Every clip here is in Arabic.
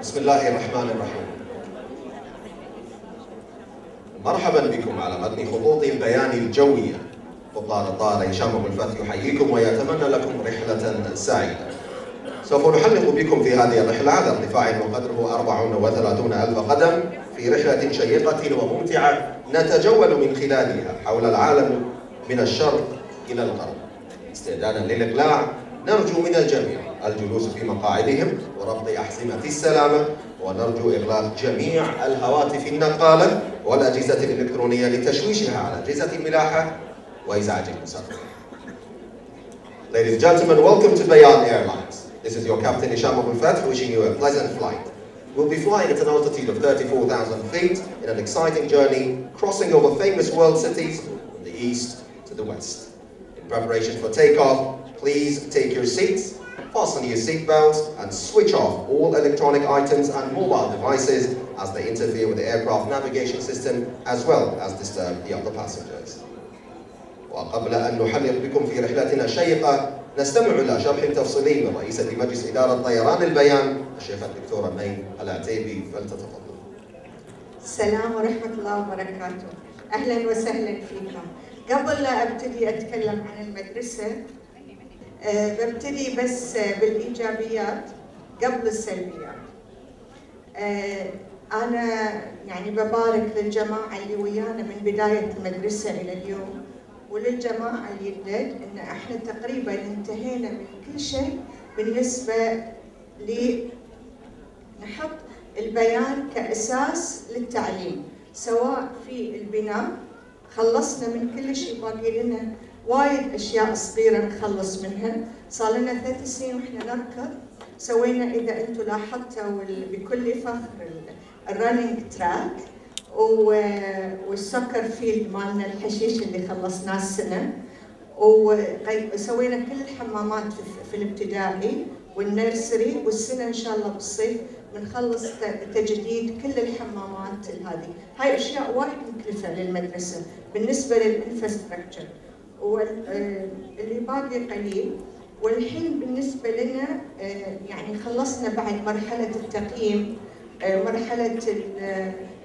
بسم الله الرحمن الرحيم. مرحبا بكم على متن خطوط البيان الجوية. قبطان الطائرة هشام أبو الفتح يحييكم ويتمنى لكم رحلة سعيدة. سوف نحلق بكم في هذه الرحلة على ارتفاع وقدره 34 ألف قدم في رحلة شيقة وممتعة نتجول من خلالها حول العالم من الشرق إلى الغرب. استعدادا للإقلاع نرجو من الجميع الجلوس في مقاعدهم وربط أحزمة السلامة ونرجو إغلاق جميع الهواتف النقالة والأجهزة الإلكترونية لتشويشها على أجهزة الملاحة وإزعاج المسافرين. Ladies and gentlemen, welcome to Bayan Airlines. This is your captain Isham Abul Fath wishing you a pleasant flight. We'll be flying at an altitude of 34,000 feet in an exciting journey crossing over famous world cities from the east to the west. In preparation for takeoff, please take your seats, fasten your seatbelts, and switch off all electronic items and mobile devices as they interfere with the aircraft navigation system as well as disturb the other passengers. وقبل أن نحلق بكم في رحلتنا الشيقة نستمع إلى شرح تفصيلي من رئيسة مجلس إدارة طيران البيان الشيخة الدكتورة مي العتيبي فلتتفضل. السلام ورحمة الله وبركاته أهلا وسهلا فيكم قبل لا أبتدي أتكلم عن المدرسة ببتدي بس بالإيجابيات قبل السلبيات. أه أنا يعني ببارك للجماعة اللي ويانا من بداية المدرسة إلى اليوم وللجماعة الجدد إن إحنا تقريبا انتهينا من كل شيء بالنسبة ل نحط البيان كأساس للتعليم سواء في البناء خلصنا من كل شيء باقي لنا وايد أشياء صغيرة نخلص منها صار لنا ثلاث سنين وإحنا نركض. سوينا إذا أنتم لاحظتوا بكل فخر ال running track وال soccer field مالنا الحشيش اللي خلصناه السنة. وسوينا كل الحمامات في الابتدائي والنيرسري والسنة إن شاء الله بالصيف بنخلص تجديد كل الحمامات هذه. هاي أشياء وايد مكلفة للمدرسة بالنسبة للانفراستراكشر واللي باقي قليل. والحين بالنسبة لنا يعني خلصنا بعد مرحلة التقييم مرحلة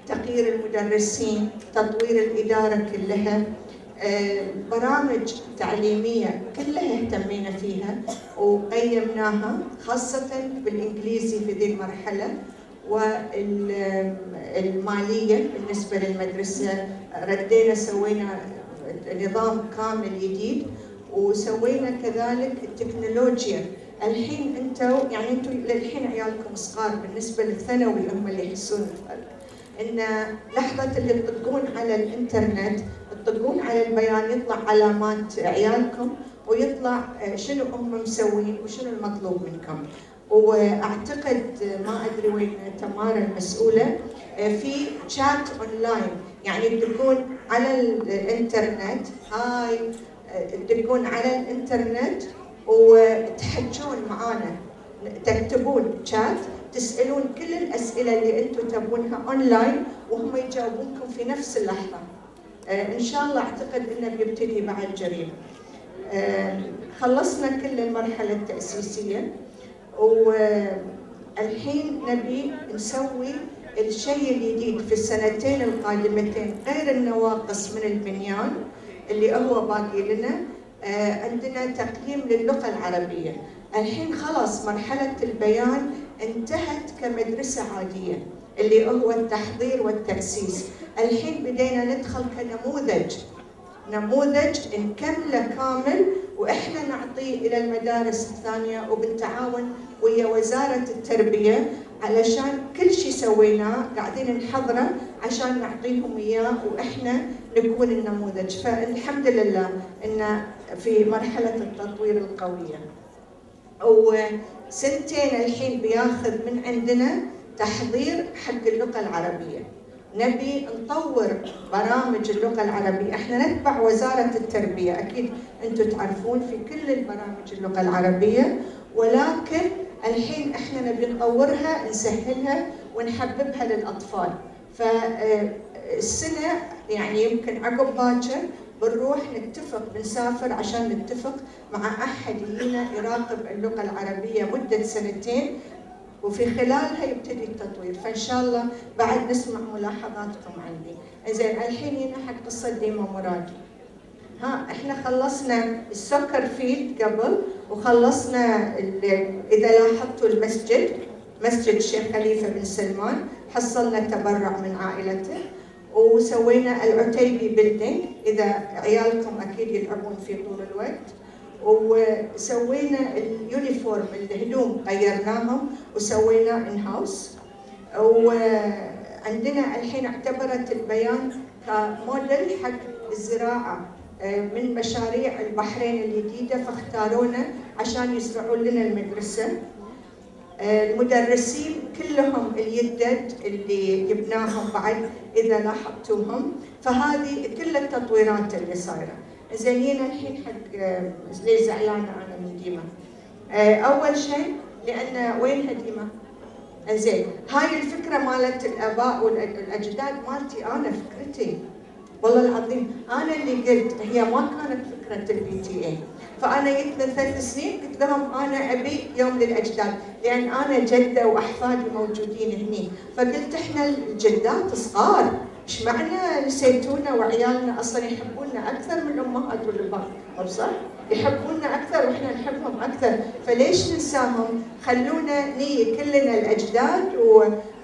تغيير المدرسين تطوير الإدارة كلها برامج تعليمية كلها اهتمينا فيها وقيمناها خاصة بالإنجليزي في ذي المرحلة والمالية بالنسبة للمدرسة. ردينا سوينا نظام كامل جديد وسوينا كذلك التكنولوجيا. الحين أنتم يعني أنتم للحين عيالكم صغار بالنسبة للثانوي هم اللي يحسون الفرق إن لحظة اللي تطقون على الإنترنت تطقون على البيان يطلع علامات عيالكم ويطلع شنو هم مسوين وشنو المطلوب منكم. وأعتقد ما أدري وين تمارا المسؤولة في chat online يعني تدقون على الانترنت هاي تدقون على الانترنت وتحجون معانا تكتبون شات تسألون كل الأسئلة اللي أنتم تبونها اونلاين وهم يجاوبونكم في نفس اللحظة. آه إن شاء الله أعتقد إنه بيبتدي بعد جريمه. آه خلصنا كل المرحلة التأسيسية والحين نبي نسوي الشيء الجديد في السنتين القادمتين غير النواقص من البنيان اللي هو باقي لنا آه عندنا تقييم للغة العربية. الحين خلاص مرحلة البيان انتهت كمدرسة عادية اللي هو التحضير والتأسيس الحين بدينا ندخل كنموذج نموذج نكمله كامل وإحنا نعطيه إلى المدارس الثانية وبالتعاون ويا وزارة التربية علشان كل شيء سويناه قاعدين نحضره عشان نعطيهم إياه وإحنا نكون النموذج فالحمد لله إن في مرحلة التطوير القوية. وسنتين الحين بياخذ من عندنا تحضير حق اللغة العربية. نبي نطور برامج اللغة العربية، إحنا نتبع وزارة التربية، أكيد أنتم تعرفون في كل البرامج اللغة العربية ولكن الحين إحنا نبي نطورها نسهلها ونحببها للأطفال. فالسنه يعني يمكن عقب باكر بنروح نتفق بنسافر عشان نتفق مع أحد يجينا يراقب اللغة العربية مدة سنتين وفي خلالها يبتدي التطوير. فإن شاء الله بعد نسمع ملاحظاتكم عندي. زين الحين هنا حق قصة ديما مراد. ها إحنا خلصنا السكر فيلد قبل. وخلصنا إذا لاحظتوا المسجد مسجد الشيخ خليفة بن سلمان حصلنا تبرع من عائلته وسوينا العتيبي building إذا عيالكم أكيد يلعبون فيه طول الوقت. وسوينا ال uniform الهدوم غيرناهم وسويناه in house وعندنا الحين اعتبرت البيان كموديل حق الزراعة. من مشاريع البحرين الجديده فاختارونا عشان يزرعون لنا المدرسة. آه، المدرسين كلهم اليدد اللي جبناهم بعد إذا لاحظتوهم. فهذه كل التطويرات اللي صايرة. زين الحين حق آه، ليش زعلانة أنا من ديما؟ أول شيء لأن وينها ديما؟ زين هاي الفكرة مالت الآباء والأجداد مالتي أنا فكرتي. والله العظيم أنا اللي قلت هي ما كانت فكرة ال PTA فأنا جيت من ثلاث سنين قلت لهم أنا أبي يوم للأجداد لأن أنا جدة وأحفادي موجودين هني فقلت إحنا الجدات صغار إيش معنى نسيتونا وعيالنا أصلا يحبونا أكثر من الامهات والاباء مو صح؟ يحبونا أكثر وإحنا نحبهم أكثر فليش ننساهم؟ خلونا نيجي كلنا الأجداد.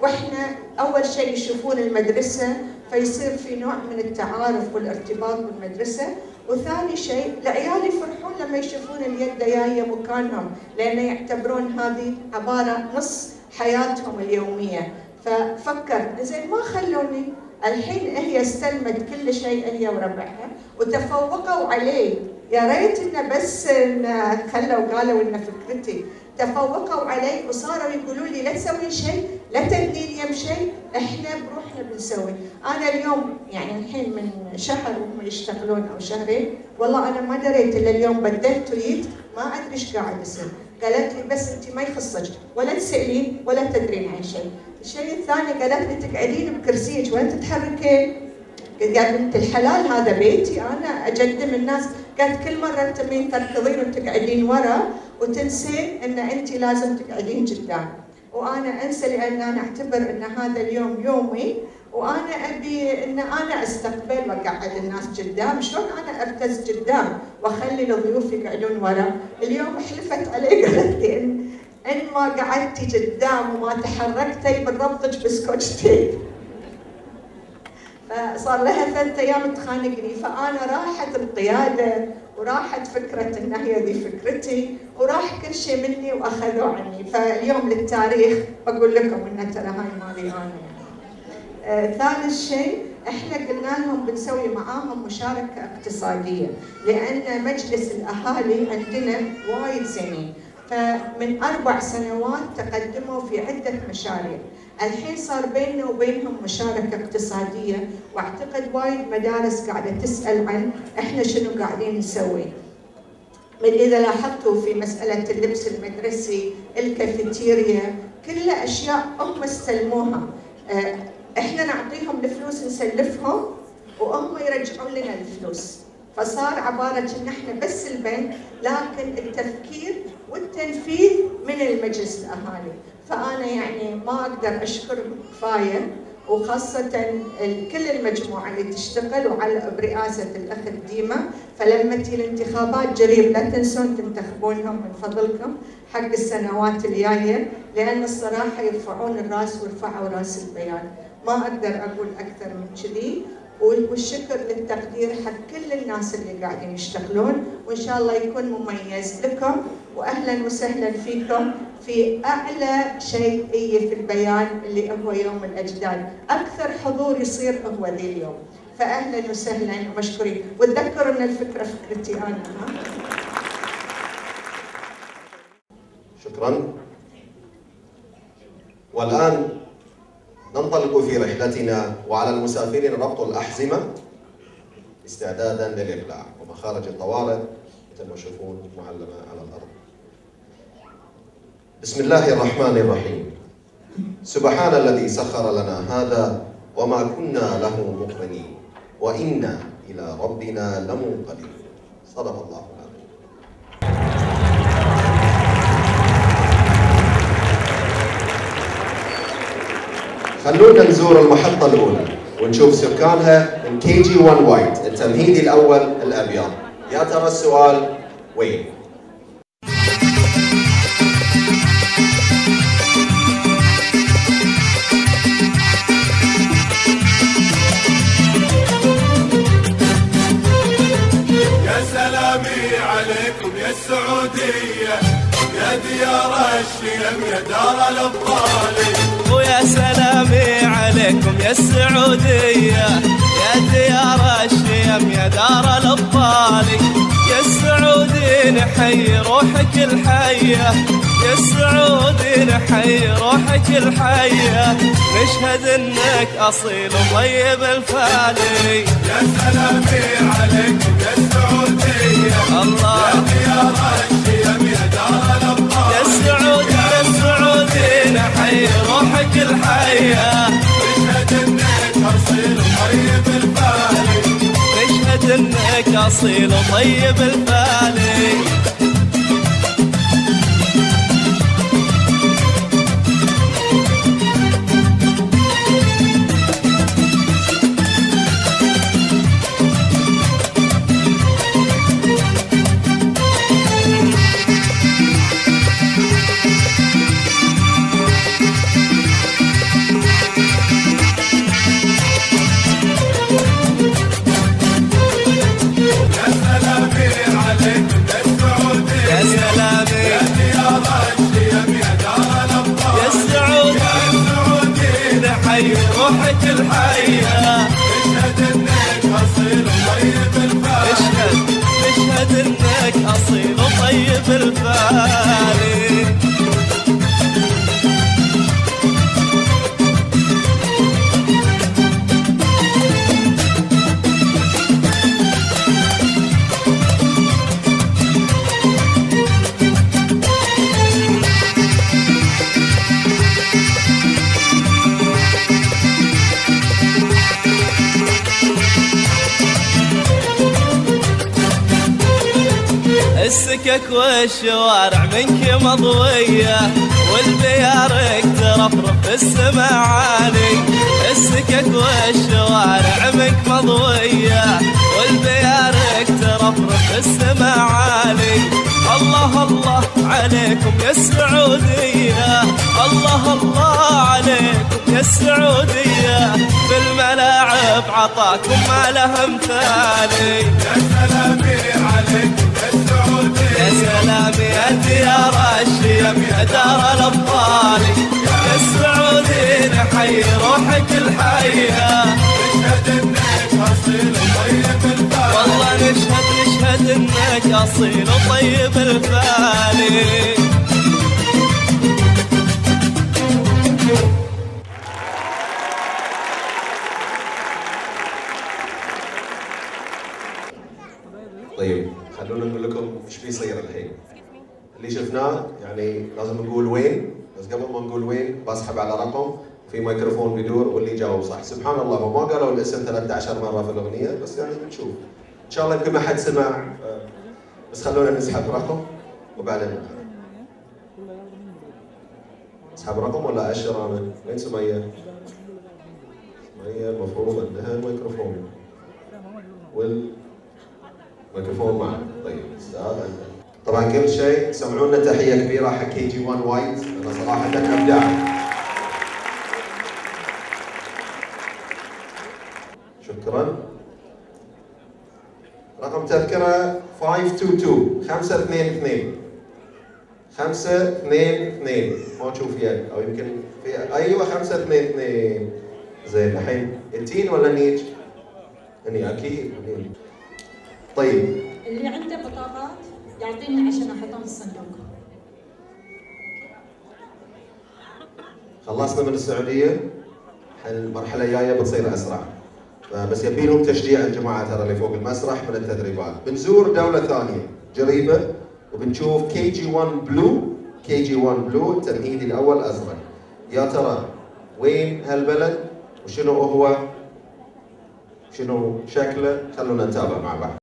وإحنا أول شيء يشوفون المدرسة فيصير في نوع من التعارف والارتباط بالمدرسة. وثاني شيء العيال يفرحون لما يشوفون اليد جاية مكانهم لأن يعتبرون هذه عبارة نص حياتهم اليومية. ففكر زين ما خلوني الحين هي استلمت كل شيء هي وربعها وتفوقوا عليه. يا ريت انه بس إن خلوا قالوا إن فكرتي تفوقوا علي وصاروا يقولوا لي لا تسوي شيء لا تبني يم شيء إحنا بروحنا بنسوي. أنا اليوم يعني الحين من شهر وهم يشتغلون أو شهرين والله أنا ما دريت إلا اليوم بدلت وجيت ما أدري إيش قاعد يصير. قالت لي بس انت ما يخصك ولا تسألين ولا تدرين عن شيء. الشيء الثاني قالت لي تقعدين بكرسيك وين تتحركين قلت يا بنت الحلال هذا بيتي أنا أجدم الناس. قالت كل مرة تبين تركضين وتقعدين ورا وتنسين إن أنت لازم تقعدين قدام وأنا أنسى لأن أنا أعتبر إن هذا اليوم يومي. وأنا أبي إن أنا أستقبل وأقعد الناس قدام شلون أنا أرتز قدام وأخلي الضيوف يقعدون ورا؟ اليوم حلفت علي قالت لي ان ما قعدتي قدام وما تحركتي بنربطك بسكوتش تيب فصار لها ثلاث أيام تخانقني فأنا راحت القيادة وراحت فكرة إن هي ذي فكرتي وراح كل شيء مني وأخذوا عني. فاليوم للتاريخ بقول لكم إن ترى هاي مالي أنا. آه ثالث شيء إحنا قلنا لهم بنسوي معاهم مشاركة اقتصادية لأن مجلس الأهالي عندنا وايد زينين فمن أربع سنوات تقدموا في عدة مشاريع. الحين صار بيننا وبينهم مشاركة اقتصادية وأعتقد وايد مدارس قاعدة تسأل عن إحنا شنو قاعدين نسوي. من إذا لاحظتوا في مسألة اللبس المدرسي الكافيتيريا كلها أشياء هم استلموها. آه، إحنا نعطيهم الفلوس نسلفهم وهم يرجعون لنا الفلوس. فصار عبارة إن إحنا بس البنك لكن التفكير والتنفيذ من المجلس الأهالي. فأنا يعني ما أقدر اشكرهم كفاية وخاصة كل المجموعة اللي تشتغل وعلى برئاسة الأخ ديما. فلما تجي الانتخابات جريب لا تنسون تنتخبونهم من فضلكم حق السنوات الجاية لأن الصراحة يرفعون الرأس ورفعوا رأس البيان. ما أقدر أقول أكثر من كذي. والشكر للتقدير حق كل الناس اللي قاعدين يشتغلون وإن شاء الله يكون مميز لكم واهلا وسهلا فيكم في أعلى شيء في البيان اللي هو يوم الأجداد، أكثر حضور يصير هو ذي اليوم. فاهلا وسهلا ومشكورين، وتذكروا ان الفكرة فكرتي أنا ها؟ شكرا. والآن ننطلق في رحلتنا وعلى المسافرين ربط الأحزمة استعدادا للإقلاع ومخارج الطوارئ مثل ما تشوفون معلمة على الأرض. بسم الله الرحمن الرحيم. سبحان الذي سخر لنا هذا وما كنا له مقرنين وإنا إلى ربنا لمنقلبون. صدق الله. خلونا نزور المحطة الأولى ونشوف سكانها من KG 1 White التمهيدي الأول الأبيض يا ترى السؤال وين؟ يا سلامي عليكم يا السعودية ديار الشيم يا دار الأبطال ويا سلامي عليكم يا السعودية. يا ديار الشيم يا دار الأبطال. يا السعودي نحيي روحك الحية. يا السعودي نحيي روحك الحية. نشهد إنك أصيل وطيب الفالي يا سلامي عليكم يا السعودية. الله يا ديار الشيم. روحك الحية نشهد إنك أصيل وطيب البالي. نشهد إنك أصيل وطيب الفالي وطيب السكك والشوارع منك مضوية والبيارك ترفرف السما عالي السكك والشوارع منك مضوية والبيارك ترفرف السما عالي الله الله عليكم يا السعودية. الله الله عليكم يا السعودية. في الملاعب عطاكم ما له مثالي يا سلامي انك اصيل وطيب الفالي طيب خلونا نقول لكم إيش بيصير الحين. اللي شفناه يعني لازم نقول وين بس قبل ما نقول وين بسحب على رقم في ميكروفون بيدور واللي يجاوب صح. سبحان الله هم ما قالوا الاسم 13 مرة في الأغنية بس يعني بنشوف. إن شاء الله يمكن ما حد سمع آه، بس خلونا نسحب رقم وبعدين نبدأ. اسحب رقم ولا اشر أنا؟ وين سمية؟ سمية المفروض عندها الميكروفون. وال ميكروفون معنا طيب أستاذ عندك. طبعا قبل شيء. سمعونا تحية كبيرة حق KG 1 White. أنا صراحة ابداع شكرا رقم تذكره 522 522 522 ما تشوف يد أو يمكن في أيوه 522 زين الحين التين ولا نيج؟ إني أكيد. نيج. طيب. اللي عنده بطاقات يعطيني عشان احطها في الصندوق. خلصنا من السعودية. المرحله الجايه بتصير أسرع. فبس يبي لهم تشجيع الجماعة ترى اللي فوق المسرح من التدريبات. بنزور دولة ثانية. قريبه وبنشوف KG 1 Blue KG 1 Blue التمهيدي الأول ازرق يا ترى وين هالبلد؟ وشنو هو؟ شنو شكله؟ خلونا نتابع مع بعض.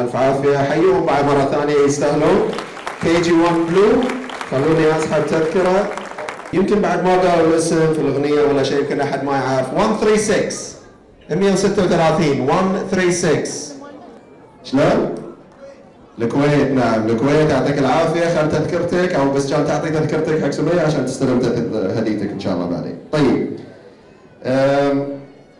الف عافية. حيوهم بعد مرة ثانية يستاهلون. كي جي 1 بلو. خلوني أسحب تذكرة. يمكن بعد ما قالوا الاسم في الأغنية ولا شيء يمكن أحد ما يعرف. 136 136 136 شلون؟ الكويت. نعم الكويت يعطيك العافية. خل تذكرتك أو بس كان تعطي تذكرتك حق سميه عشان تستلم هديتك إن شاء الله بعدين. طيب.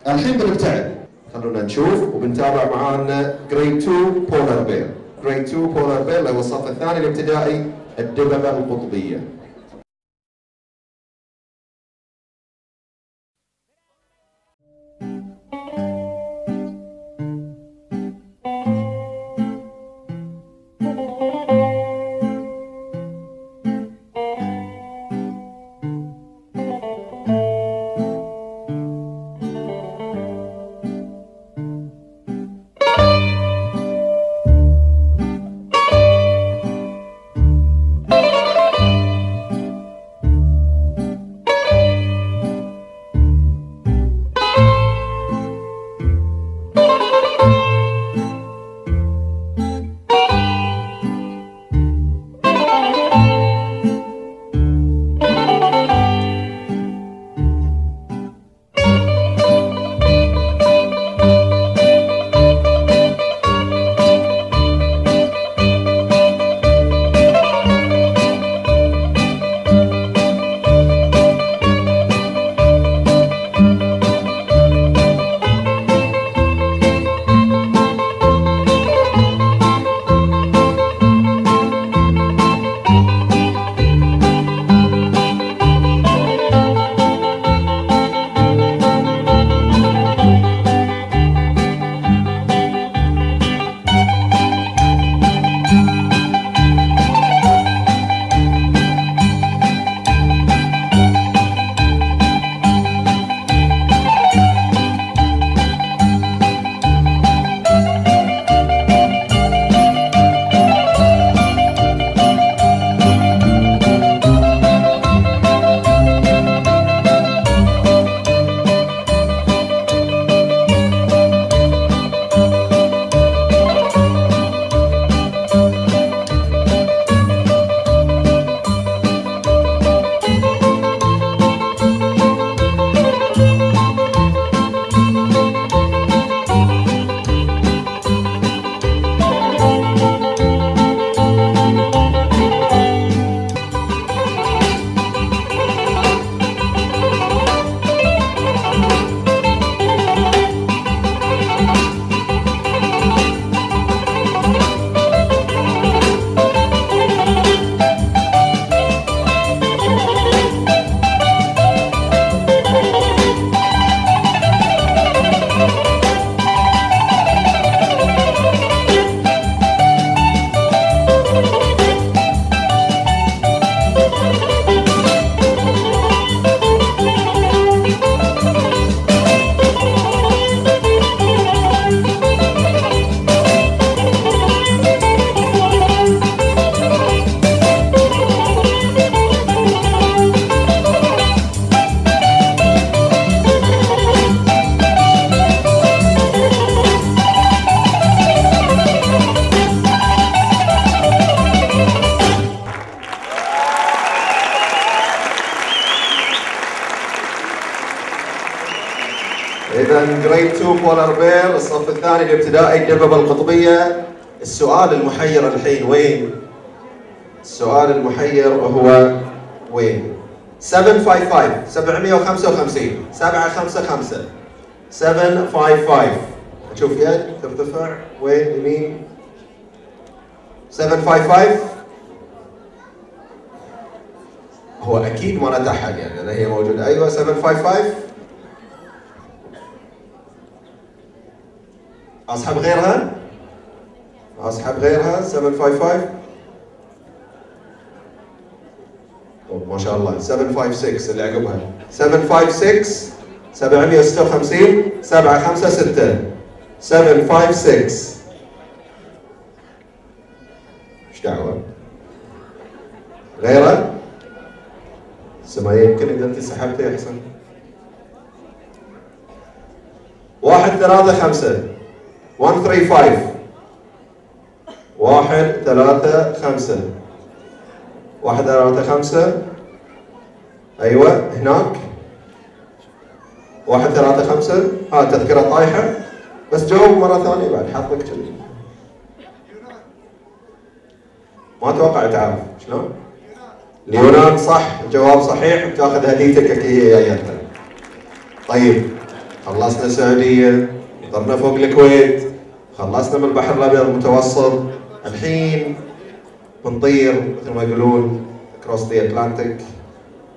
الحين بنبتعد. خلونا نشوف وبنتابع معانا Grade 2 Polar Bear Grade 2 Polar Bear اللي هو الصف الثاني الابتدائي الدببه القطبية. الابتدائي الدببة القطبية السؤال المحير الحين وين؟ السؤال المحير وهو وين؟ 755 755 755 755 تشوف يد ترتفع وين؟ يمين. 755 هو أكيد ما نتحل يعني هي موجودة. أيوه 755 اسحب غيرها؟ اسحب غيرها؟ 755 أوه، ما شاء الله. 756 اللي عقبها. 756 756 756 756 إيش دعوة؟ غيره؟ سماية يمكن إذا أنت سحبتي أحسن. واحد ثلاثة خمسة. 135 واحد ثلاثة خمسة. واحد ثلاثة خمسة. أيوة هناك. واحد ثلاثة خمسة. ها تذكرة طايحة. بس جاوب مرة ثانية بعد حظك كذي. ما أتوقع تعرف. شلون؟ اليونان صح جواب صحيح بتاخذ هديتك هي جايتها طيب خلصنا السعودية. طرنا فوق الكويت خلصنا من البحر الأبيض المتوسط الحين بنطير مثل ما يقولون across the Atlantic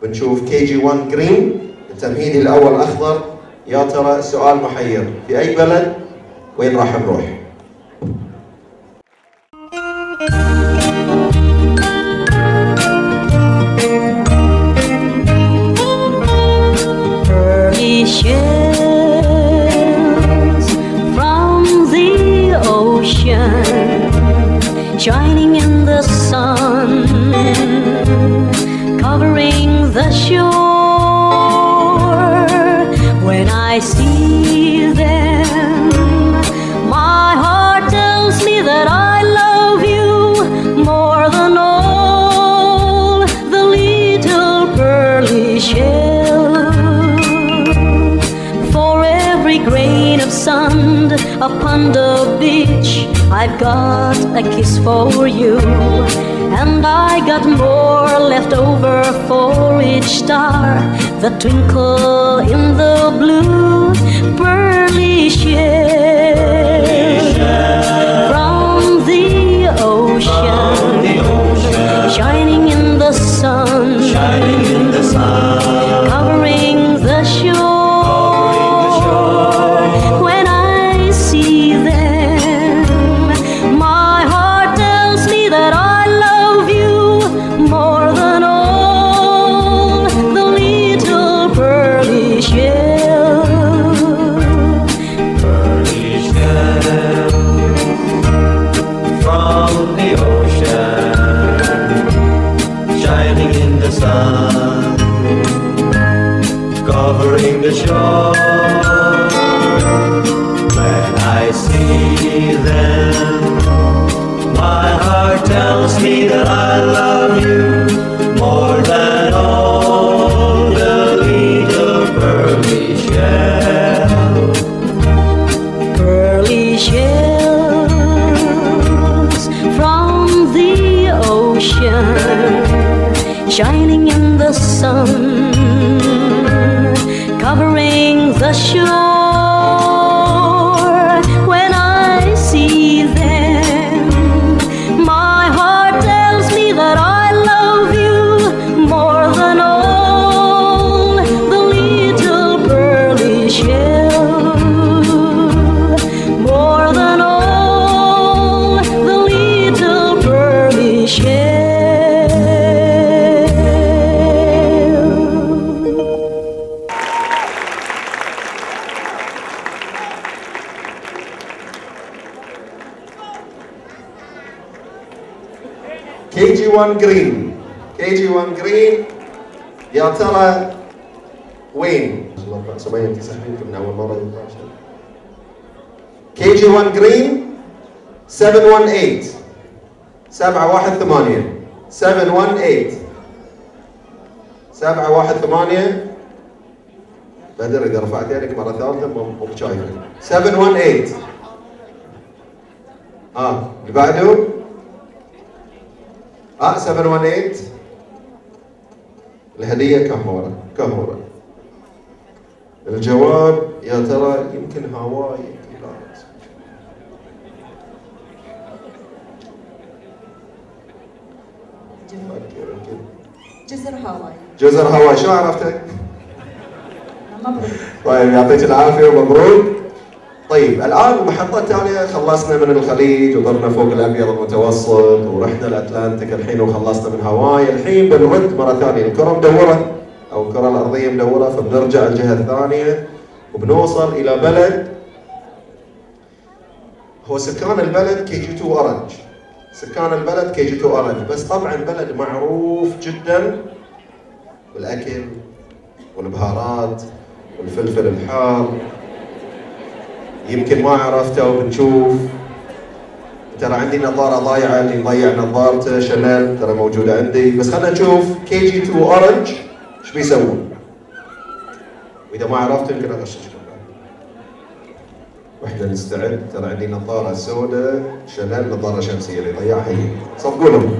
بنشوف KG 1 Green التمهيدي الأول أخضر يا ترى سؤال محير في أي بلد وين راح نروح؟ I've got a kiss for you. And I got more left over for each star that twinkle in the blue pearly shell from the 1 جرين كي جي 1 جرين يا ترى وين؟ سمية انت سحبينك من اول مره كي جي 1 جرين 718 718 718 718 بدر إذا رفعت يدك مرة ثالثة مو شايفك 718 آه اللي بعده؟ آه 718 الهدية كهوره كهوره الجواب يا ترى يمكن هواي يمكن لا فكر يمكن جزر هاواي جزر هواي شو عرفته؟ مبروك. طيب يعطيك العافية ومبروك. طيب الآن محطة الثانية خلصنا من الخليج وطرنا فوق الأبيض المتوسط ورحنا الأتلانتيك الحين وخلصنا من هاواي. الحين بنرد مرة ثانية الكرة مدورة أو الكرة الأرضية مدورة فبنرجع الجهة الثانية وبنوصل إلى بلد هو سكان البلد KG 2 orange. سكان البلد KG 2 orange. بس طبعا بلد معروف جدا بالأكل والبهارات والفلفل الحار. يمكن ما عرفته وبنشوف ترى عندي نظارة ضايعة اللي ضيع نظارته شانيل ترى موجودة عندي. بس خلينا نشوف KG 2 orange إيش بيسوون. وإذا ما عرفت يمكن أغششكم وحده نستعد. ترى عندي نظارة سوداء شانيل نظارة شمسية اللي ضيعها هي. صفقوا لهم